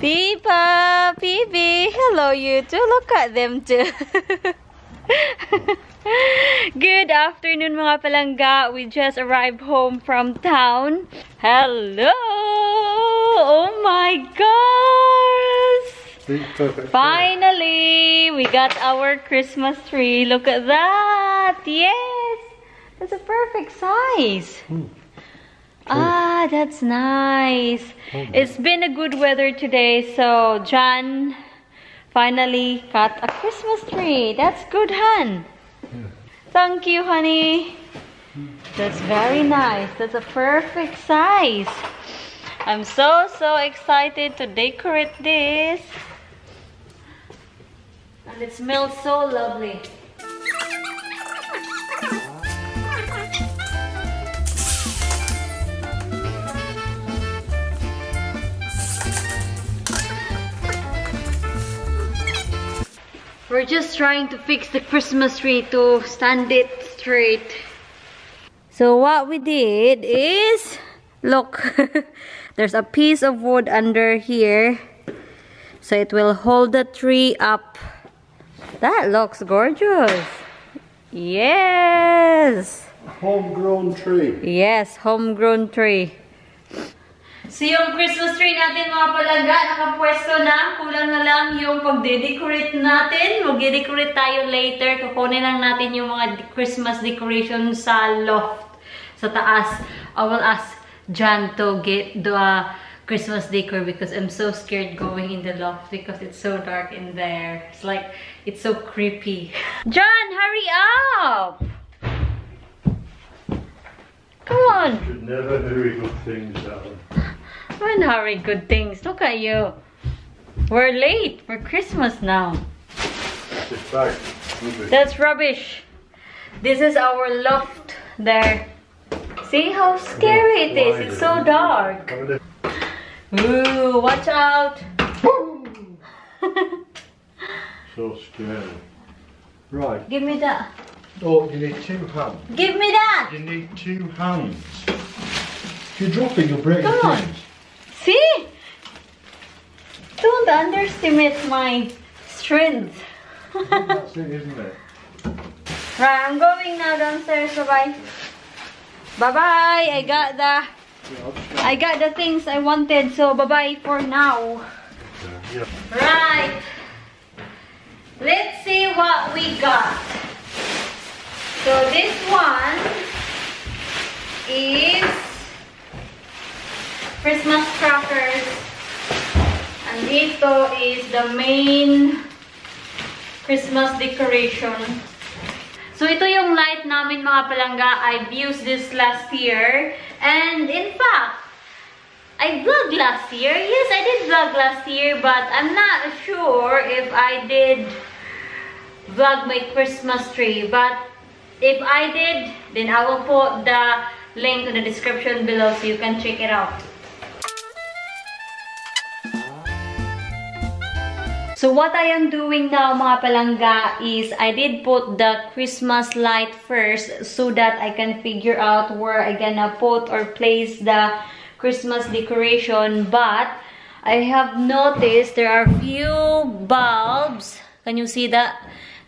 Pipa, Pipi, hello you two. Look at them too. Good afternoon mga palangga. We just arrived home from town. Hello! Oh my gosh! Finally, we got our Christmas tree. Look at that! Yes! That's a perfect size. Hmm. Ah, that's nice. It's been a good weather today, so John finally got a Christmas tree. That's good, hun. Thank you, honey. That's very nice. That's a perfect size. I'm so, so excited to decorate this. And it smells so lovely. We're just trying to fix the Christmas tree to stand it straight. So what we did is, look, there's a piece of wood under here. So it will hold the tree up. That looks gorgeous. Yes. Homegrown tree. Yes, homegrown tree. So yung Christmas tree natin mga palaga, nakapwesto na. Kulang na lang yung pag-decorate natin. Mag-decorate tayo later. Kukunin lang natin yung mga Christmas decoration sa loft. Sa taas. I will ask John to get the uh, Christmas decor because I'm so scared going in the loft because it's so dark in there. It's like, it's so creepy. John, hurry up! Come on! Should never hurry good things down. When hurry good things. Look at you. We're late for Christmas now. Sit back. Rubbish. That's rubbish. This is our loft there. See how scary it is. It's so dark. Have a look. Ooh, watch out. So scary. Right. Give me that. Oh, you need two hands. Give me that. You need two hands. If you drop it, you'll break Come things. Don't underestimate my strength. Right, I'm going now downstairs. Bye-bye. Bye-bye. I got the... I got the things I wanted, so bye-bye for now. Right. Let's see what we got. So this one is Christmas crackers. And dito is the main Christmas decoration. So ito yung light namin mga palangga. I've used this last year. And in fact, I vlogged last year. Yes, I did vlog last year, but I'm not sure if I did vlog my Christmas tree. But if I did, then I will put the link in the description below so you can check it out. So what I am doing now mga palangga is I did put the Christmas light first so that I can figure out where I gonna put or place the Christmas decoration. But I have noticed there are few bulbs. Can you see that?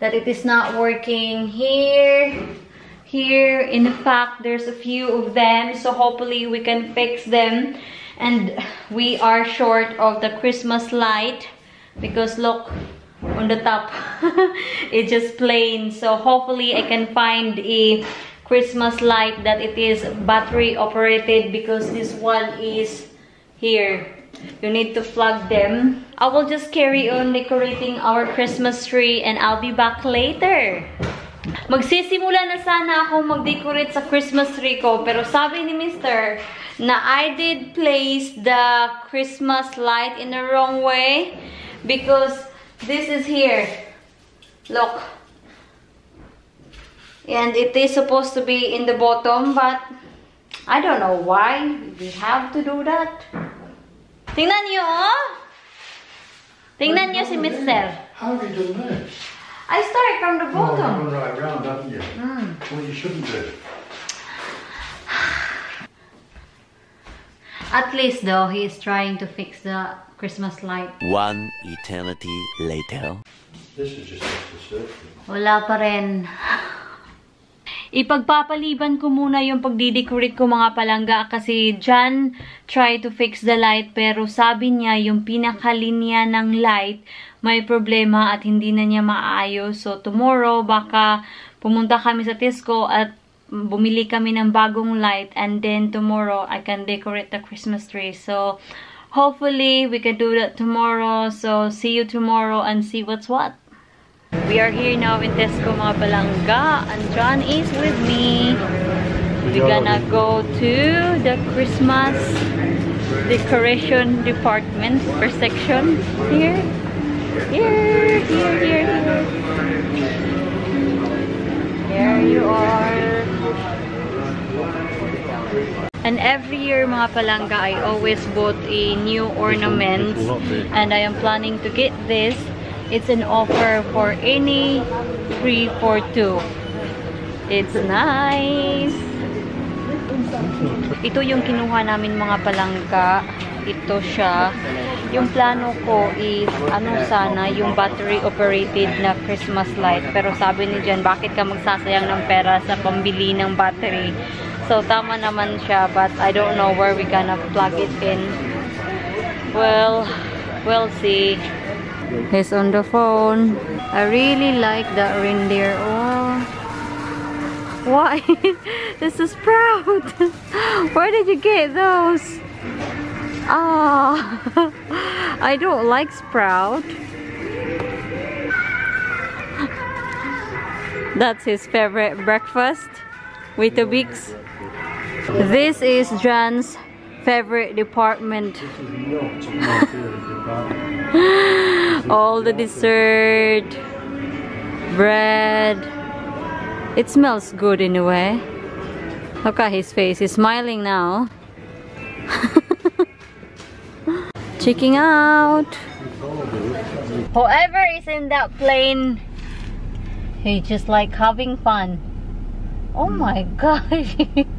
That it is not working here here. In fact there's a few of them. So hopefully we can fix them. And we are short of the Christmas light because look on the top it's just plain so hopefully I can find a Christmas light that it is battery operated because this one is here you need to plug them I will just carry on decorating our Christmas tree and I'll be back later Magsisimula na sana ako mag-decorate sa Christmas tree ko. Pero sabi ni Mr. na I did place the Christmas light in the wrong way. Because this is here. Look. And it is supposed to be in the bottom. But I don't know why we have to do that. Tingnan nyo, oh! Tingnan nyo si Mr. How have you done this? I start from the Oh, you've bottom. gone right round, haven't you? Hmm. Well, you shouldn't do. At least though, he is trying to fix the Christmas light. One eternity later. This is just. Wala pa rin. Ipagpapaliban ko muna yung pagdidecorate ko mga palangga kasi John try to fix the light pero sabi niya yung pinakalinya ng light may problema at hindi na niya maayos. So tomorrow baka pumunta kami sa Tesco at bumili kami ng bagong light and then tomorrow I can decorate the Christmas tree. So hopefully we can do that tomorrow. So see you tomorrow and see what's what. We are here now in Tesco mga palangga and John is with me. We're gonna go to the Christmas decoration department or section here. Here, here, here, here. Here you are. And every year mga palangga, I always bought a new ornament and I am planning to get this. It's an offer for any 3 for 2. It's nice. Ito yung kinuha namin mga palangga. Ito siya. Yung plano ko is, ano sana, yung battery operated na Christmas light. Pero sabi ni Jen, bakit ka magsasayang ng pera sa pambili ng battery? So, tama naman siya, but I don't know where we gonna plug it in. Well, we'll see. He's on the phone. I really like that reindeer. Oh. Why? this is proud. Where did you get those? Ah, I don't like sprout. That's his favorite breakfast. John's favorite department. This is my favorite department. All the dessert, bread. It smells good in a way. Look at his face. He's smiling now. Checking out. Whoever is in that plane, he just like having fun. Oh hmm. my gosh. There's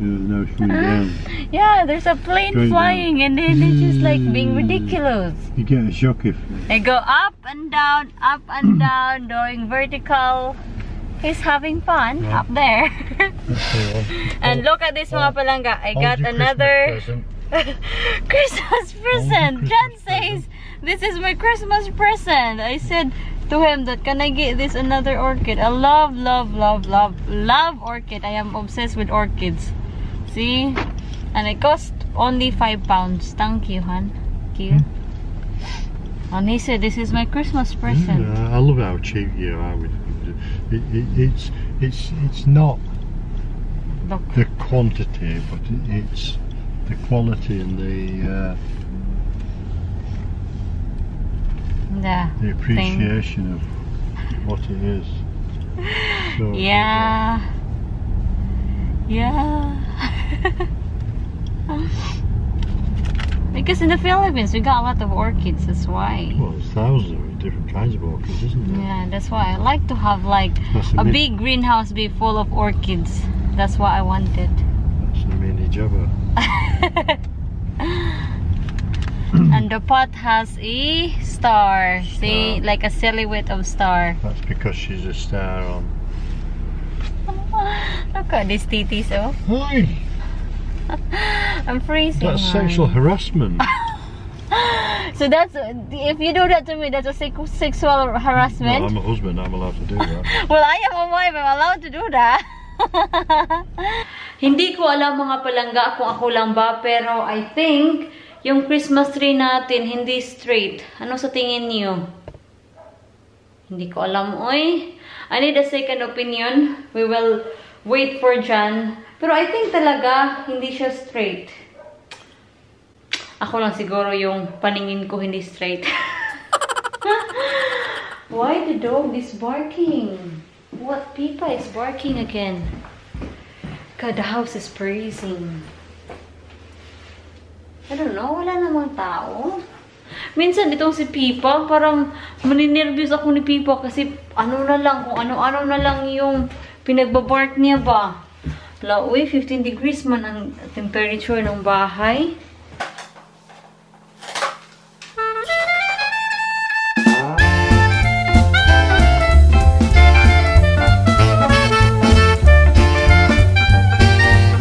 no down. yeah, there's a plane Going down. flying and then it's just like being ridiculous. You get a shock if They go up and down, up and down, doing vertical. He's having fun Yeah. up there. That's the one. and look at this mga palangga. I Hold got your another Christmas present. John says, this is my Christmas present. I said to him that can I get this another orchid? I love, love, love, love, love orchid. I am obsessed with orchids. See? And it cost only five pounds. Thank you, hon. Thank you. Hmm. And he said, this is my Christmas present. Yeah, I love how cheap you are with it, it, it's it's it's not Look. the quantity, but it, it's the quality and the uh, Yeah. the appreciation of what it is. So, Yeah. Yeah. because in the Philippines, we got a lot of orchids, that's why. Well, there's thousands of different kinds of orchids, isn't there? Yeah, that's why I like to have like That's a mi- big greenhouse be full of orchids. That's what I wanted. Jabber. and the pot has a star. See, Star. like a silhouette of star. That's because she's a star on. Look at these titties, oh. Hi, I'm freezing. that's hon. sexual harassment. So that's if you do that to me, that's a sexual harassment. Well, I'm a husband. I'm allowed to do that. Well, I am a wife. I'm allowed to do that. Hindi ko alam mga palangga kung ako lang ba, pero I think yung Christmas tree natin hindi straight. Ano sa tingin niyo? Hindi ko alam, oy. I need a second opinion. We will wait for Jan. Pero I think talaga hindi siya straight. Ako lang siguro yung paningin ko hindi straight. Why the dog is barking? What Pipa is barking again? God, the house is freezing. I don't know, wala namang tao. Minsan itong si Pipa, parang maninervyos ako ni Pipa kasi ano na lang, kung ano-ano na lang yung pinagbabark niya ba. Wala, uy, 15 degrees man ang temperature ng bahay.